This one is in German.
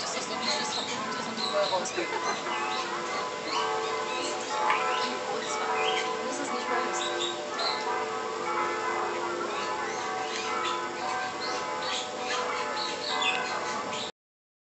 Das ist doch nicht das Hauptproblem, das haben wir rausgegeben.